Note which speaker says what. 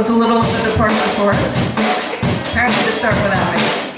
Speaker 1: was a little of the departure for us. Apparently to start without me.